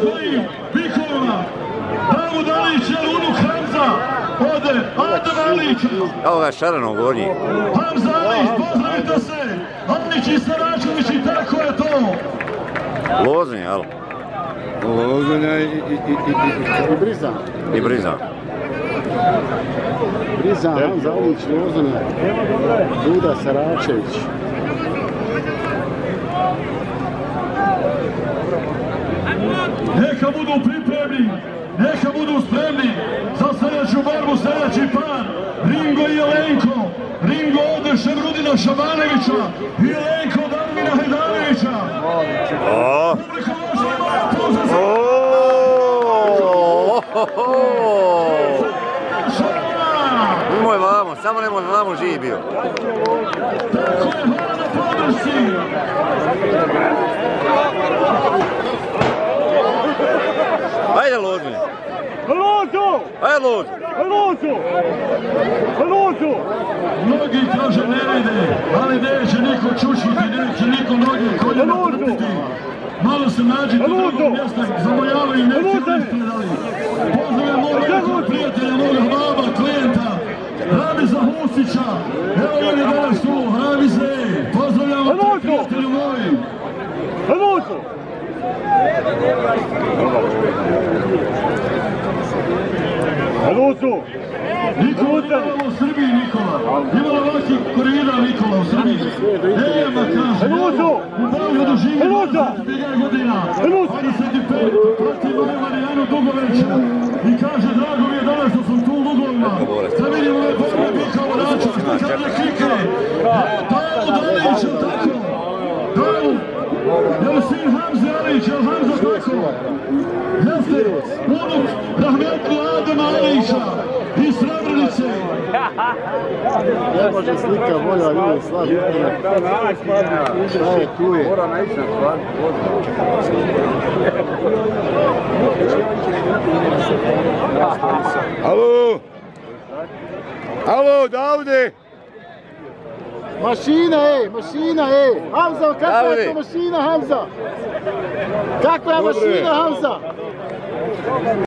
svojim bikovima. Davud Alić je unuk Hamza. Ode Alić. Evo ga šareno gornji. Hamza Alić, pozdravite se. Alić i Saračević i tako je to. Lozni, jel? Lozanja i, i, i, i, i Brizan. I Brizan. Brizan, Hamza Alić, Lozanja, Duda Saračević. Neka budu pripremni, neka budu spremni za sljedeću borbu, sljedeći par. Ringo i Jelenko. Ringo ode Ševrudina Šabanovića i Jelenko Darmina! Publika O! Šabana. Nemoj vamo, samo nemoj vamo živ bio. Tako je, hvala na podršci. Lozni. Alonso! Lozni. Alonso! Alonso! Mnogi kaže ne vide, ali neće niko čučiti, neće niko noge koljena trpiti. Malo se nađite u drugom mjestu, zamojavaju i neće ispredali. Pozdravljam moga prijatelja, moga baba, klijenta, Ramiza Husića. Evo on je danas tu, Ramize, pozdravljam te prijatelju moji. Alonso! Alonso! Nikola, imamo u Srbiji Nikola. Ima li ovakvih korida Nikola u Srbiji? Nema, kaže. Eluzo! U Beogradu živi Eluzo! 25 godina. Eluzo! 25, prati Marijanu Dugovića. I kaže, drago mi je danas što sam tu u Lugovima. Da vidim ove borbe Bikova način. Šta kaže Kike? Pavel Danić, je tako? Pavel, je li sin Hamze Alić, je li Hamza tako? Unuk Rahmetli Adem Alića iz Srebrenice. Ne može slika bolja ljudi, slažu Šta je tu je? Alo! Alo, Davide! Mašina, ej, mašina, ej! Hamza, kakva je to mašina, Hamza? Kakva je mašina, Hamza?